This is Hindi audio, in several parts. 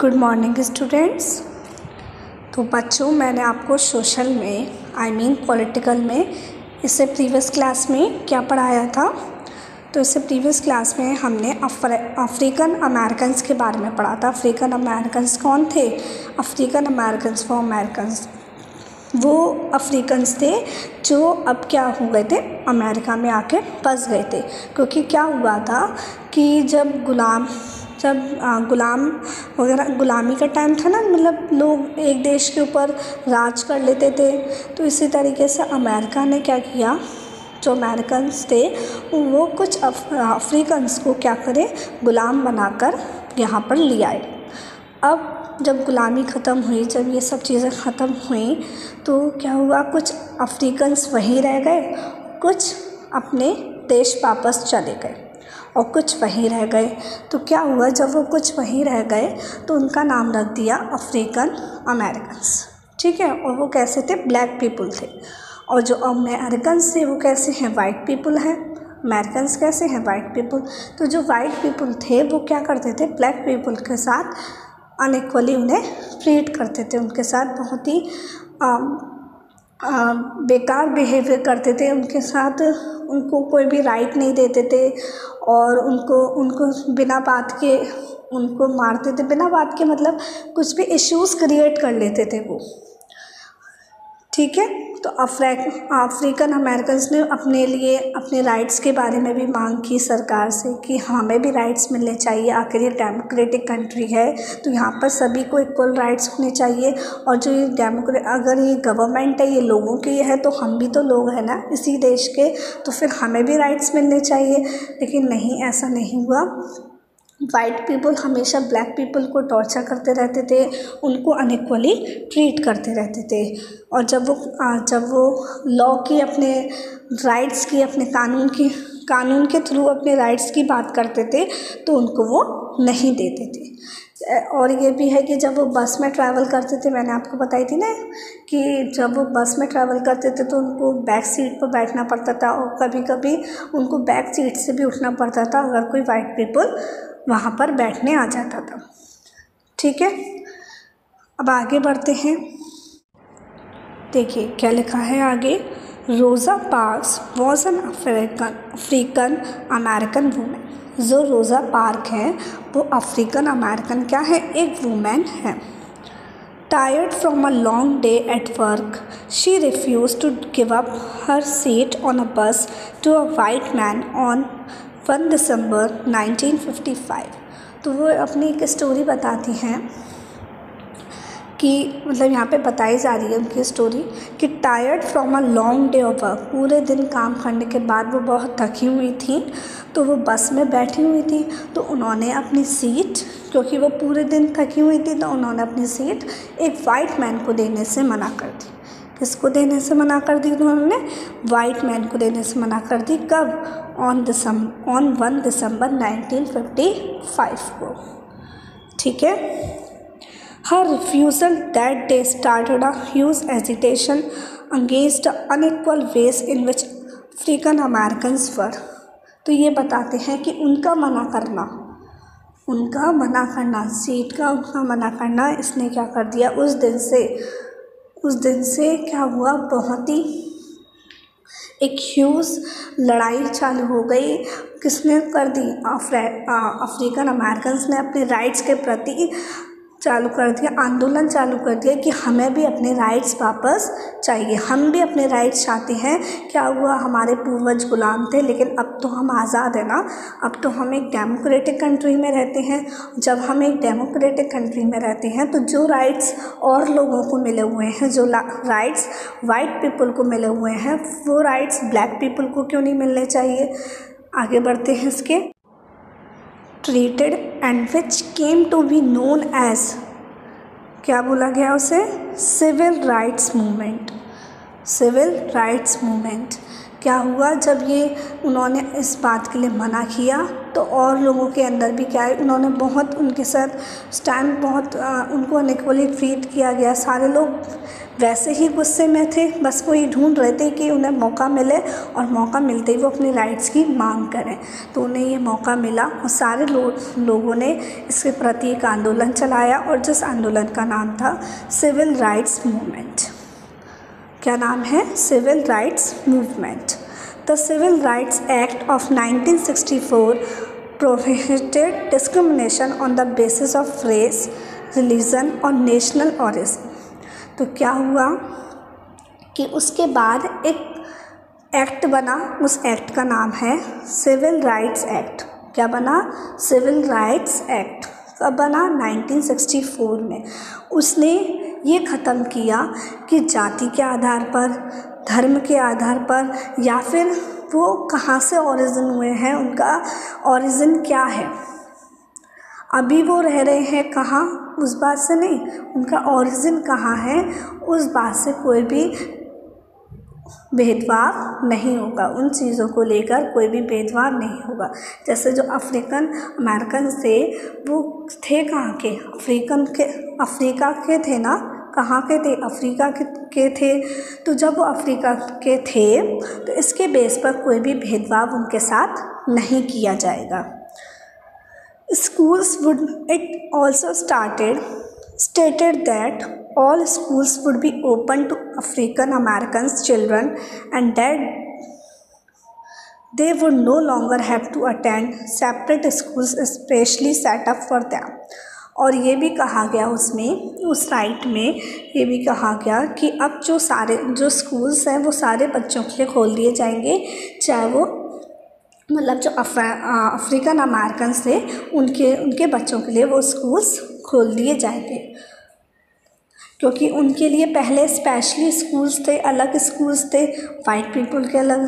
गुड मॉर्निंग स्टूडेंट्स तो बच्चों, मैंने आपको सोशल में आई मीन पॉलिटिकल में इससे प्रीवियस क्लास में क्या पढ़ाया था? तो इससे प्रीवियस क्लास में हमने अफ्रीकन अमेरिकन्स के बारे में पढ़ा था। अफ्रीकन अमेरिकन्स कौन थे? अफ्रीकन अमेरिकन्स वो अमेरिकन्स वो अफ्रीकन्स थे जो अब क्या हो गए थे? अमेरिका में आके फंस गए थे। क्योंकि क्या हुआ था कि जब गुलाम जब ग़ुलाम वगैरह, ग़ुलामी का टाइम था ना मतलब लोग एक देश के ऊपर राज कर लेते थे तो इसी तरीके से अमेरिका ने क्या किया? जो अमेरिकन्स थे, वो कुछ अफ्रीकन्स को क्या करे? ग़ुलाम बनाकर यहाँ पर ले आए। अब जब ग़ुलामी ख़त्म हुई, जब ये सब चीज़ें ख़त्म हुई तो क्या हुआ? कुछ अफ्रीकन्स वहीं रह गए, कुछ अपने देश वापस चले गए। और कुछ वहीं रह गए। तो क्या हुआ, जब वो कुछ वहीं रह गए तो उनका नाम रख दिया अफ्रीकन अमेरिकन्स। ठीक है, और वो कैसे थे? ब्लैक पीपल थे। और जो अमेरिकन्स थे, वो कैसे हैं? वाइट पीपल हैं। अमेरिकन्स कैसे हैं? White people. तो जो वाइट पीपल थे, वो क्या करते थे? ब्लैक पीपल के साथ अनइक्वली उन्हें ट्रीट करते थे। उनके साथ बहुत ही बेकार बिहेवियर करते थे, उनके साथ उनको कोई भी राइट नहीं देते थे और उनको उनको बिना बात के, उनको मारते थे। बिना बात के मतलब कुछ भी इश्यूज़ क्रिएट कर लेते थे वो। ठीक है? तो अफ्रीकन अमेरिकन्स ने अपने लिए, अपने राइट्स के बारे में भी मांग की सरकार से कि हमें भी राइट्स मिलने चाहिए। आखिर ये डेमोक्रेटिक कंट्री है तो यहाँ पर सभी को इक्वल राइट्स होने चाहिए। और जो ये डेमोक्रे अगर ये गवर्नमेंट है, ये लोगों की है तो हम भी तो लोग हैं ना इसी देश के तो फिर हमें भी राइट्स मिलने चाहिए। लेकिन नहीं, ऐसा नहीं हुआ। वाइट पीपल हमेशा ब्लैक पीपल को टॉर्चर करते रहते थे, उनको अनइक्वली ट्रीट करते रहते थे। और जब वो जब वो लॉ की अपने राइट्स की, अपने कानून की, कानून के थ्रू अपने राइट्स की बात करते थे तो उनको वो नहीं देते थे। और ये भी है कि जब वो बस में ट्रैवल करते थे, मैंने आपको बताई थी ना कि जब वो बस में ट्रैवल करते थे तो उनको बैक सीट पर बैठना पड़ता था और कभी कभी उनको बैक सीट से भी उठना पड़ता था अगर कोई वाइट पीपल वहाँ पर बैठने आ जाता था। ठीक है? अब आगे बढ़ते हैं। देखिए, क्या लिखा है आगे? Rosa Parks was an African African American woman जो रोज़ा पार्क है, वो अफ्रीकन अमेरिकन क्या है? एक वूमेन है। Tired from a long day at work she refuse to give up her seat on a bus to a white man on one December 1955 तो वो अपनी एक स्टोरी बताती हैं। कि मतलब यहाँ पे बताई जा रही है उनकी स्टोरी कि tired from a long day of work पूरे दिन काम करने के बाद वो बहुत थकी हुई थी तो वो बस में बैठी हुई थी तो उन्होंने अपनी सीट क्योंकि वो पूरे दिन थकी हुई थी तो उन्होंने अपनी सीट एक वाइट मैन को देने से मना कर दी। किसको देने से मना कर दी उन्होंने? वाइट मैन को देने से मना कर दी कब? On December on one December 1955 को। ठीक है? Her refusal that day started a huge agitation against the unequal wage in which African Americans were तो ये बताते हैं कि उनका मना करना, उनका मना करना सीट का उनका मना करना इसने क्या कर दिया? उस दिन से, उस दिन से क्या हुआ? बहुत ही एक ह्यूज लड़ाई चालू हो गई। किसने कर दी? अफ्रीकन अमेरिकन्स ने अपने राइट्स के प्रति चालू कर दिया, आंदोलन चालू कर दिया कि हमें भी अपने राइट्स वापस चाहिए। हम भी अपने राइट्स चाहते हैं, क्या हुआ, हमारे पूर्वज गुलाम थे, लेकिन अब तो हम आज़ाद हैं ना। अब तो हम एक डेमोक्रेटिक कंट्री में रहते हैं। जब हम एक डेमोक्रेटिक कंट्री में रहते हैं तो जो राइट्स और लोगों को मिले हुए हैं, जो राइट्स वाइट पीपल को मिले हुए हैं, वो राइट्स ब्लैक पीपल को क्यों नहीं मिलने चाहिए? आगे बढ़ते हैं इसके। Treated and which came to be known as क्या बोला गया उसे? Civil rights movement civil rights movement क्या हुआ? जब ये उन्होंने इस बात के लिए मना किया तो और लोगों के अंदर भी क्या है? उन्होंने बहुत, उनके साथ उस टाइम बहुत उनको अनइक्वली ट्रीट किया गया। सारे लोग वैसे ही गुस्से में थे बस वो ये ढूंढ रहे थे कि उन्हें मौका मिले और मौका मिलते ही वो अपनी राइट्स की मांग करें। तो उन्हें ये मौका मिला और सारे लो, लोगों ने इसके प्रति एक आंदोलन चलाया और जिस आंदोलन का नाम था सिविल राइट्स मूवमेंट क्या नाम है? Civil rights movement the civil rights act of 1964 prohibited discrimination on the basis of race religion or national origin तो क्या हुआ कि उसके बाद एक एक्ट बना, उस एक्ट का नाम है सिविल राइट्स एक्ट। क्या बना? Civil rights act. कब बना 1964 में। उसने ये ख़त्म किया कि जाति के आधार पर, धर्म के आधार पर, या फिर वो कहाँ से ओरिजिन हुए हैं, उनका ओरिजिन क्या है? अभी वो रह रहे हैं कहाँ? उस बात से नहीं उनका ओरिजिन कहाँ है? उस बात से कोई भी भेदभाव नहीं होगा। उन चीज़ों को लेकर कोई भी भेदभाव नहीं होगा। जैसे जो अफ्रीकन अमेरिकन थे वो थे कहाँ के? अफ्रीकन के अफ्रीका के थे ना? कहाँ के थे? अफ्रीका के, के थे। तो जब वो अफ्रीका के थे तो इसके बेस पर कोई भी भेदभाव उनके साथ नहीं किया जाएगा। Schools would it also started stated that all schools would be open to African Americans children and that they would no longer have to attend separate schools especially set up for them और ये भी कहा गया उसमें उस राइट में ये भी कहा गया कि अब जो सारे जो स्कूल्स हैं वो सारे बच्चों के लिए खोल दिए जाएँगे चाहे वो मतलब जो अफ्रीकन अमेरिकन थे, उनके उनके बच्चों के लिए वो स्कूल्स खोल दिए जाएँगे क्योंकि उनके लिए पहले स्पेशली स्कूल्स थे, अलग स्कूल्स थे, वाइट पीपल के अलग,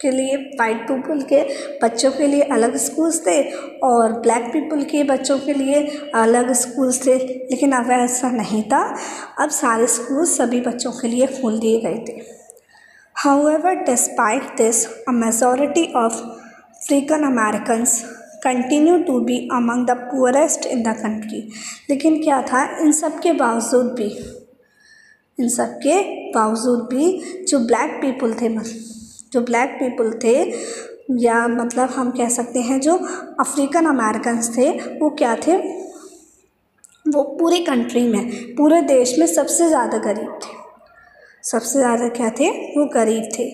के लिए, वाइट पीपल के बच्चों के लिए अलग स्कूल्स थे, और ब्लैक पीपल के बच्चों के लिए अलग स्कूल्स थे, लेकिन अब ऐसा नहीं था। अब सारे स्कूल सभी बच्चों के लिए खोल दिए गए थे। How despite this a majority of African Americans continue to be among the poorest in the country लेकिन क्या था? इन सब के बावजूद भी, इन सब के बावजूद भी जो ब्लैक पीपल थे जो ब्लैक पीपल थे, या मतलब हम कह सकते हैं जो अफ्रीकन अमेरिकन्स थे, वो क्या थे? वो पूरी कंट्री में, पूरे देश में सबसे ज़्यादा गरीब थे। सबसे ज़्यादा क्या थे? वो गरीब थे।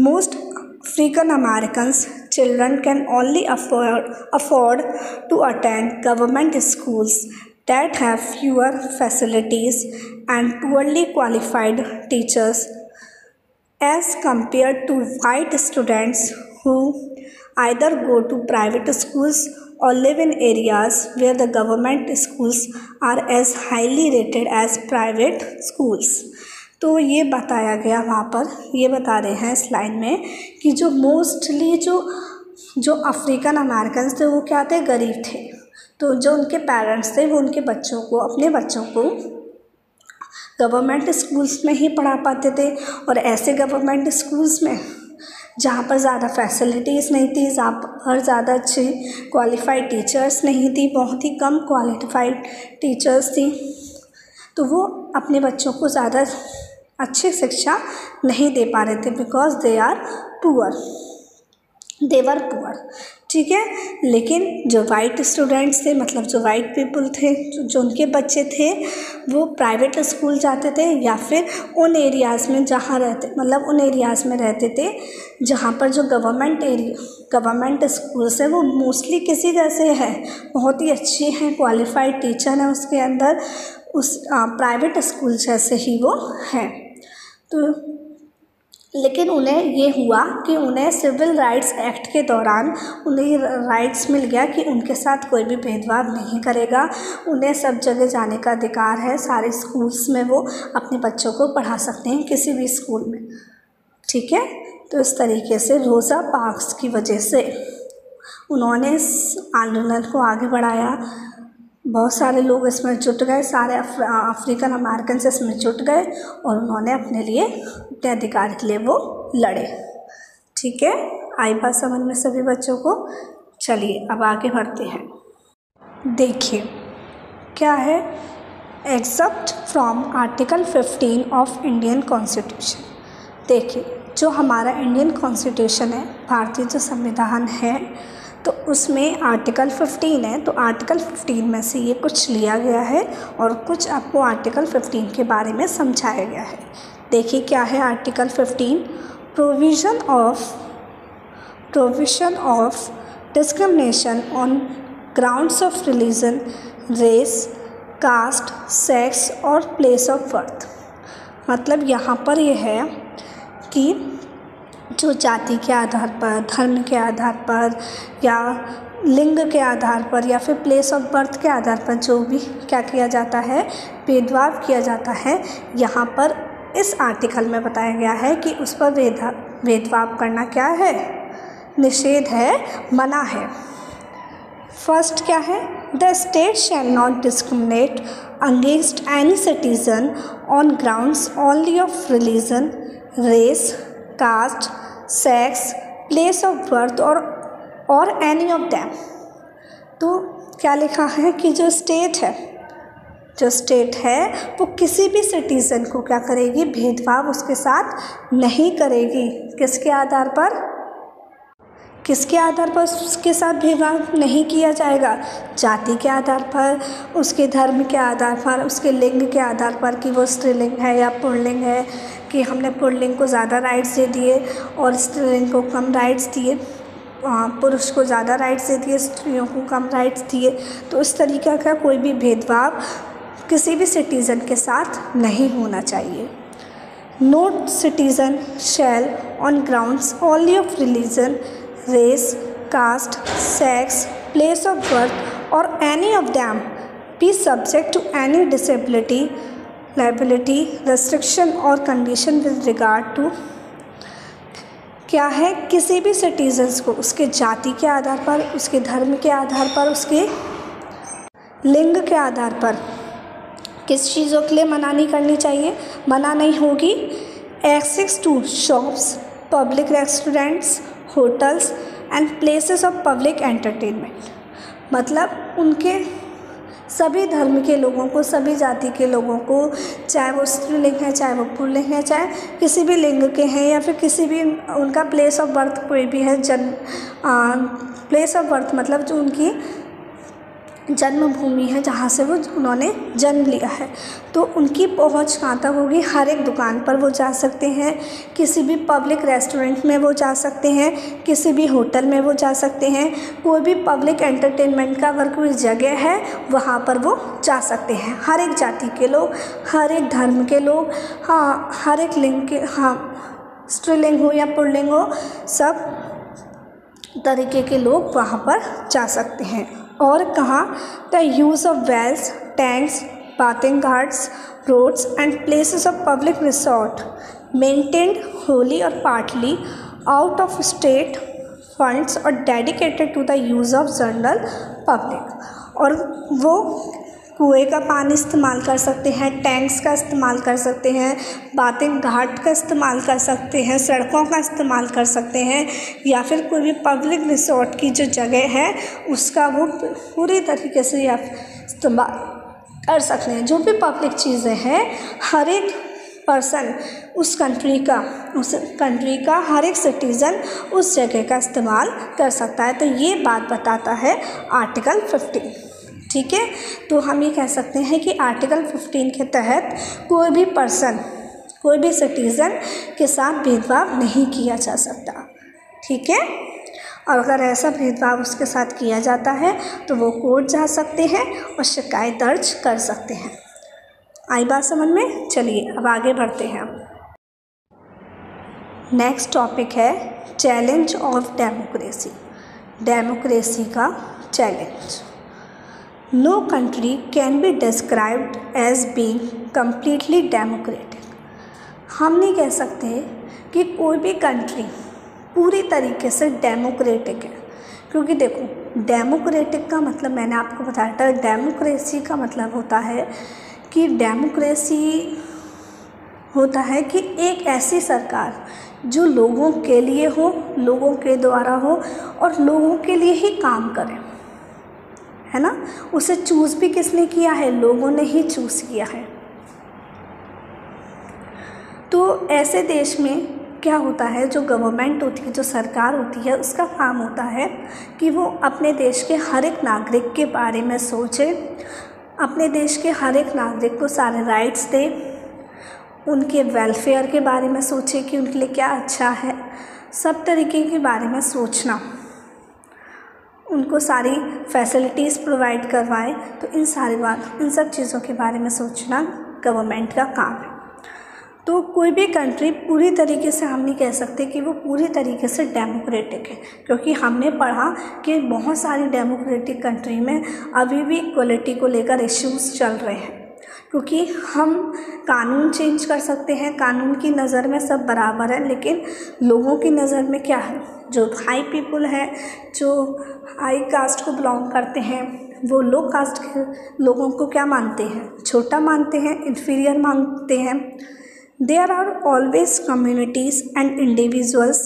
Most African Americans children can only afford, afford to attend government schools that have fewer facilities and poorly qualified teachers as compared to white students who either go to private schools or live in areas where the government schools are as highly rated as private schools. तो ये बताया गया वहाँ पर ये बता रहे हैं इस लाइन में कि जो मोस्टली जो जो अफ्रीकन अमेरिकन थे, वो क्या थे? गरीब थे। तो जो उनके पेरेंट्स थे, वो उनके बच्चों को, अपने बच्चों को गवर्नमेंट स्कूल्स में ही पढ़ा पाते थे। और ऐसे गवर्नमेंट स्कूल्स में, जहाँ पर ज़्यादा फैसिलिटीज़ नहीं थी, जहाँ पर ज़्यादा अच्छी क्वालिफाइड टीचर्स नहीं थी, बहुत ही कम क्वालिफाइड टीचर्स थी तो वो अपने बच्चों को ज़्यादा अच्छी शिक्षा नहीं दे पा रहे थे because they are poor they were poor ठीक है? लेकिन जो वाइट स्टूडेंट्स थे मतलब जो वाइट पीपल थे जो, जो उनके बच्चे थे वो प्राइवेट स्कूल जाते थे या फिर उन एरियाज़ में जहाँ रहते मतलब उन एरियाज़ में रहते थे जहाँ पर जो गवर्नमेंट एरिया गवर्नमेंट स्कूल्स है वो मोस्टली किसी जैसे है बहुत ही अच्छे हैं क्वालिफाइड टीचर हैं उसके अंदर उस प्राइवेट स्कूल जैसे ही वो हैं। तो लेकिन उन्हें ये हुआ कि उन्हें सिविल राइट्स एक्ट के दौरान उन्हें राइट्स मिल गया कि उनके साथ कोई भी भेदभाव नहीं करेगा। उन्हें सब जगह जाने का अधिकार है। सारे स्कूल्स में वो अपने बच्चों को पढ़ा सकते हैं किसी भी स्कूल में। ठीक है? तो इस तरीके से रोज़ा पार्क्स की वजह से उन्होंने इस आंदोलन को आगे बढ़ाया। बहुत सारे लोग इसमें जुट गए, सारे अफ्रीकन अमेरिकन से इसमें जुट गए और उन्होंने अपने लिए अपने अधिकार के लिए वो लड़े। ठीक है? आई बात समझ में सभी बच्चों को? चलिए, अब आगे बढ़ते हैं। देखिए, क्या है? Except from article 15 of Indian constitution देखिए, जो हमारा इंडियन कॉन्स्टिट्यूशन है, भारतीय जो संविधान है तो उसमें आर्टिकल 15 है तो आर्टिकल 15 में से ये कुछ लिया गया है और कुछ आपको आर्टिकल 15 के बारे में समझाया गया है। देखिए क्या है article 15 provision of provision of discrimination on grounds of religion race caste sex और प्लेस ऑफ़ बर्थ मतलब यहाँ पर यह है कि जो जाति के आधार पर, धर्म के आधार पर, या लिंग के आधार पर, या फिर प्लेस ऑफ़ बर्थ के आधार पर जो भी क्या किया जाता है, भेदभाव किया जाता है, यहाँ पर इस आर्टिकल में बताया गया है कि उस पर भेदा, भेदभाव करना क्या है? निषेध है, मना है। फ़र्स्ट क्या है? The state shall not discriminate against any citizen on grounds only of religion race caste sex place of birth or or any of them तो क्या लिखा है कि जो स्टेट है, जो स्टेट है, वो किसी भी सिटीज़न को क्या करेगी? भेदभाव उसके साथ नहीं करेगी. किसके आधार पर? किसके आधार पर उसके साथ भेदभाव नहीं किया जाएगा? जाति के आधार पर, उसके धर्म के आधार पर, उसके लिंग के आधार पर कि वो स्त्रीलिंग है या पुल्लिंग है कि हमने पुल्लिंग को ज़्यादा राइट्स दे दिए और स्त्रीलिंग को कम राइट्स दिए पुरुष को ज़्यादा राइट्स दे दिए, स्त्रियों को कम राइट्स दिए तो इस तरीक़े का कोई भी भेदभाव किसी भी सिटीज़न के साथ नहीं होना चाहिए। No citizen shall on grounds only of religion race caste sex place of birth or any of them be subject to any disability liability restriction or condition with regard to क्या है? किसी भी सिटीजन्स को, उसके जाति के आधार पर, उसके धर्म के आधार पर, उसके लिंग के आधार पर किस चीज़ों के लिए मना नहीं करनी चाहिए? मना नहीं होगी। Access to shops public restaurants hotels and places of public entertainment. मतलब उनके सभी धर्म के लोगों को, सभी जाति के लोगों को, चाहे वो स्त्रीलिंग है, चाहे वो पुरलिंग है, चाहे किसी भी लिंग के हैं या फिर किसी भी उनका प्लेस ऑफ़ बर्थ कोई भी है जन्म प्लेस ऑफ़ बर्थ मतलब जो उनकी जन्मभूमि है जहाँ से वो उन्होंने जन्म लिया है। तो उनकी पहुँच कहाँ तक होगी? हर एक दुकान पर वो जा सकते हैं, किसी भी पब्लिक रेस्टोरेंट में वो जा सकते हैं, किसी भी होटल में वो जा सकते हैं, कोई भी पब्लिक एंटरटेनमेंट का अगर कोई जगह है, वहाँ पर वो जा सकते हैं। हर एक जाति के लोग, हर एक धर्म के लोग हाँ हर एक लिंग के हाँ स्त्रीलिंग हो या पुल्लिंग हो, सब तरीके के लोग वहाँ पर जा सकते हैं। और कहा the use of wells tanks bathing ghats roads and places of public resort maintained wholly or partly out of state funds or dedicated to the use of general public और वो कुएँ का पानी इस्तेमाल कर सकते हैं, टैंक्स का इस्तेमाल कर सकते हैं, बातें घाट का इस्तेमाल कर सकते हैं, सड़कों का इस्तेमाल कर सकते हैं, या फिर कोई भी पब्लिक रिसोर्ट की जो जगह है, उसका वो पूरी तरीके से आप इस्तेमाल कर सकते हैं। जो भी पब्लिक चीज़ें हैं, हर एक पर्सन उस कंट्री का, उस कंट्री का, हर एक सिटीज़न उस जगह का इस्तेमाल कर सकता है। तो ये बात बताता है आर्टिकल फिफ्टीन ठीक है? तो हम ये कह सकते हैं कि आर्टिकल फिफ्टीन के तहत कोई भी पर्सन कोई भी सिटीज़न के साथ भेदभाव नहीं किया जा सकता। ठीक है? और अगर ऐसा भेदभाव उसके साथ किया जाता है तो वो कोर्ट जा सकते हैं और शिकायत दर्ज कर सकते हैं। आई बात समझ में? चलिए, अब आगे बढ़ते हैं नेक्स्ट टॉपिक है चैलेंज ऑफ़ डेमोक्रेसी डेमोक्रेसी का challenge no country can be described as being completely democratic हम नहीं कह सकते कि कोई भी कंट्री पूरी तरीके से डेमोक्रेटिक है। क्योंकि देखो डेमोक्रेटिक का मतलब मैंने आपको बताया था डेमोक्रेसी का मतलब होता है कि डेमोक्रेसी होता है कि एक ऐसी सरकार जो लोगों के लिए हो, लोगों के द्वारा हो और लोगों के लिए ही काम करे। है ना? उसे चूज़ भी किसने किया है? लोगों ने ही चूज़ किया है। तो ऐसे देश में क्या होता है? जो गवर्नमेंट होती है, जो सरकार होती है, उसका काम होता है कि वो अपने देश के हर एक नागरिक के बारे में सोचे, अपने देश के हर एक नागरिक को सारे राइट्स दे, उनके वेलफेयर के बारे में सोचे कि उनके लिए क्या अच्छा है, सब तरीके के बारे में सोचना। उनको सारी फैसिलिटीज़ प्रोवाइड करवाए तो इन सारी बात, इन सब चीज़ों के बारे में सोचना गवर्नमेंट का काम है। तो कोई भी कंट्री पूरी तरीके से हम नहीं कह सकते कि वो पूरी तरीके से डेमोक्रेटिक है, क्योंकि हमने पढ़ा कि बहुत सारी डेमोक्रेटिक कंट्री में अभी भी इक्वलिटी को लेकर इश्यूज़ चल रहे हैं। क्योंकि हम कानून चेंज कर सकते हैं, कानून की नज़र में सब बराबर है, लेकिन लोगों की नज़र में क्या है? जो हाई पीपल है, जो हाई कास्ट को बिलोंग करते हैं, वो लो कास्ट के लोगों को क्या मानते हैं? छोटा मानते हैं इन्फीरियर मानते हैं? There are always communities and individuals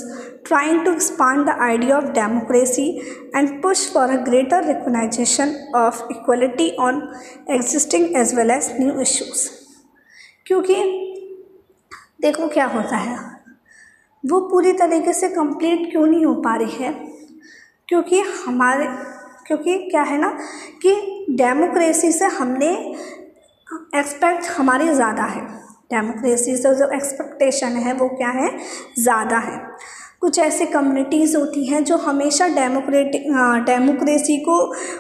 trying to expand the idea of democracy and push for a greater recognition of equality on existing as well as new issues. क्योंकि देखो क्या होता है वो पूरी तरीके से कंप्लीट क्यों नहीं हो पा रही है क्योंकि हमारे क्योंकि क्या है ना कि डेमोक्रेसी से हमने एक्सपेक्ट हमारी ज़्यादा है डेमोक्रेसी से जो एक्सपेक्टेशन है वो क्या है ज़्यादा है कुछ ऐसे कम्युनिटीज़ होती हैं जो हमेशा डेमोक्रेटिक डेमोक्रेसी को,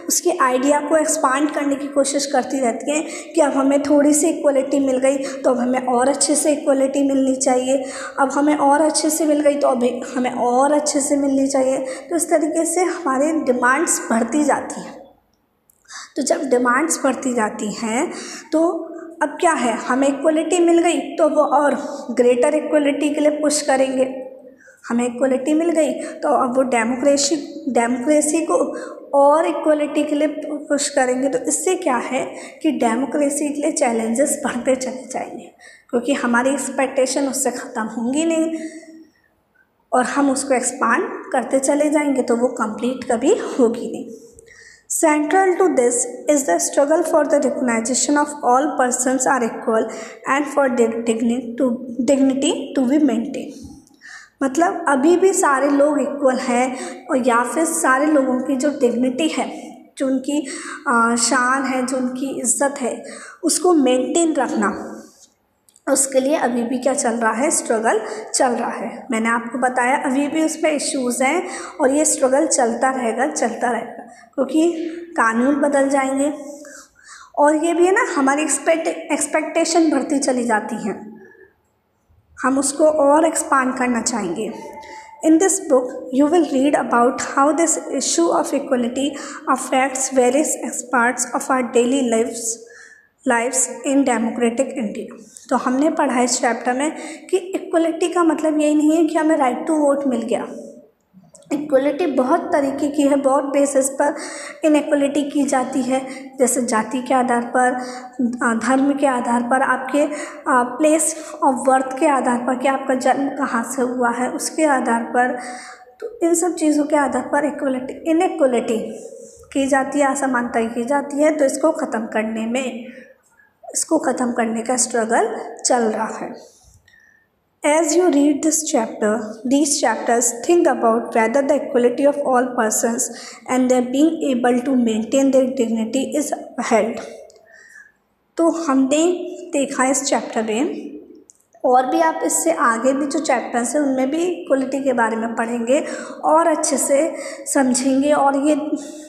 उसके आइडिया को एक्सपांड करने की कोशिश करती रहती हैं कि अब हमें थोड़ी सी इक्वलिटी मिल गई तो अब हमें और अच्छे से इक्वलिटी मिलनी चाहिए। अब हमें और अच्छे से मिल गई तो अब हमें और अच्छे से मिलनी चाहिए। तो इस तरीके से हमारे डिमांड्स बढ़ती जाती हैं। तो जब डिमांड्स बढ़ती जाती हैं तो अब क्या है? हमें इक्वलिटी मिल गई तो वो और ग्रेटर इक्वलिटी के लिए पुश करेंगे। हमें इक्वलिटी मिल गई तो अब वो डेमोक्रेसी डेमोक्रेसी को और इक्वलिटी के लिए पुश करेंगे तो इससे क्या है कि डेमोक्रेसी के लिए चैलेंजेस बढ़ते चले जाएँगे, क्योंकि हमारी एक्सपेक्टेशन उससे ख़त्म होंगी नहीं और हम उसको एक्सपांड करते चले जाएँगे तो वो कंप्लीट कभी होगी नहीं this is the struggle for the recognition of all persons are equal and for dignity to dignity to be maintained. मतलब अभी भी सारे लोग इक्वल हैं और या फिर सारे लोगों की जो डिग्निटी है, जो उनकी शान है, जो उनकी इज़्ज़त है, उसको मेंटेन रखना। उसके लिए अभी भी क्या चल रहा है? स्ट्रगल चल रहा है। मैंने आपको बताया, अभी भी उसमें इश्यूज़ हैं और ये स्ट्रगल चलता रहेगा चलता रहेगा, क्योंकि कानून बदल जाएँगे और ये भी है ना, हमारी एक्सपेक्ट एक्सपेक्टेशन बढ़ती चली जाती हैं। हम उसको और एक्सपांड करना चाहेंगे। In this book you will read about how this issue of equality affects various experts of our daily life lifes in democratic India तो हमने पढ़ा इस चैप्टर में कि इक्वलिटी का मतलब यही नहीं है कि हमें राइट टू वोट मिल गया। इक्वलिटी बहुत तरीके की है, बहुत बेसिस पर इनक्वलिटी की जाती है। जैसे जाति के आधार पर धर्म के आधार पर आपके प्लेस ऑफ़ बर्थ के आधार पर कि आपका जन्म कहाँ से हुआ है, उसके आधार पर। तो इन सब चीज़ों के आधार पर इक्वलिटी इनक्वलिटी की जाती है असमानता की जाती है तो इसको ख़त्म करने में, इसको ख़त्म करने का स्ट्रगल चल रहा है। As you read this chapter these chapters think about whether the equality of all persons and their being able to maintain their dignity is held तो हमने देखा इस चैप्टर में और भी आप इससे आगे भी जो चैप्टर्स हैं उनमें भी इक्वलिटी के बारे में पढ़ेंगे और अच्छे से समझेंगे और ये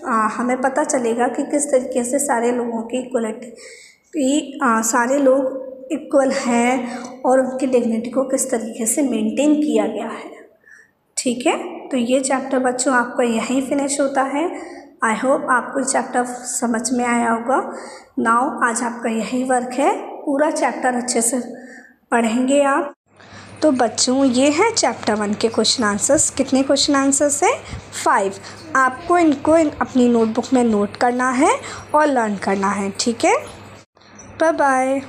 आ, हमें पता चलेगा कि किस तरीके से सारे लोगों की इक्वलिटी कि सारे लोग इक्वल है और उनकी डिग्निटी को किस तरीके से मेंटेन किया गया है। ठीक है? तो ये चैप्टर बच्चों, आपका यहीं फिनिश होता है। आई होप आपको चैप्टर समझ में आया होगा। नाउ आज आपका यही वर्क है। पूरा चैप्टर अच्छे से पढ़ेंगे आप। तो बच्चों, ये है चैप्टर वन के क्वेश्चन आंसर्स कितने क्वेश्चन आंसर्स हैं? फाइव आपको इनको इन अपनी नोटबुक में नोट करना है और लर्न करना है। ठीक है? Bye bye